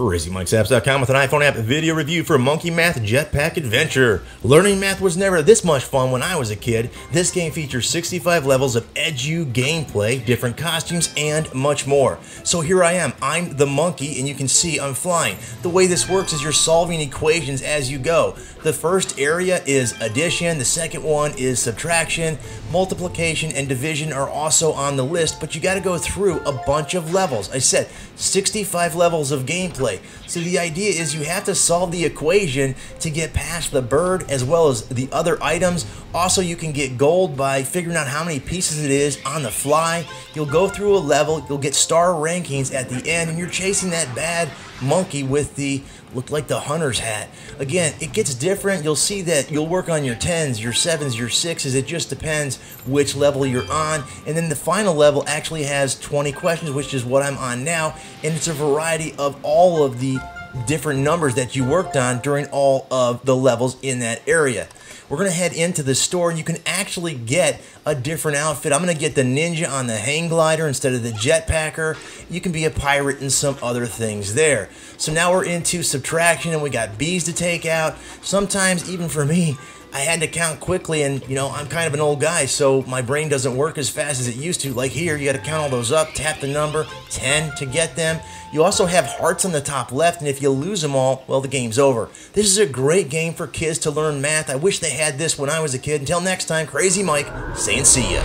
CrazyMikesApps.com with an iPhone app video review for Monkey Math Jetpack Adventure. Learning math was never this much fun when I was a kid. This game features 65 levels of edu gameplay, different costumes, and much more. So here I am, I'm the monkey, and you can see I'm flying. The way this works is you're solving equations as you go. The first area is addition, the second one is subtraction, multiplication, and division are also on the list, but you gotta go through a bunch of levels. I said 65 levels of gameplay so the idea is you have to solve the equation to get past the bird as well as the other items. Also, you can get gold by figuring out how many pieces it is on the fly. You'll go through a level, you'll get star rankings at the end, and you're chasing that bad monkey with the look like the hunter's hat. Again, it gets different. You'll see that you'll work on your 10s, your 7s, your 6s. It just depends which level you're on. And then the final level actually has 20 questions, which is what I'm on now. And it's a variety of all of the different numbers that you worked on during all of the levels in that area. We're to head into the store and you can actually get a different outfit. I'm to get the ninja on the hang glider instead of the jetpacker. You can be a pirate and some other things there. So now we're into subtraction and we got bees to take out. Sometimes even for me, I had to count quickly, and you know, I'm kind of an old guy, so my brain doesn't work as fast as it used to. Like here, you got to count all those up, tap the number 10 to get them. You also have hearts on the top left, and if you lose them all, well, the game's over. This is a great game for kids to learn math. I wish they had this when I was a kid. Until next time, Crazy Mike saying see ya.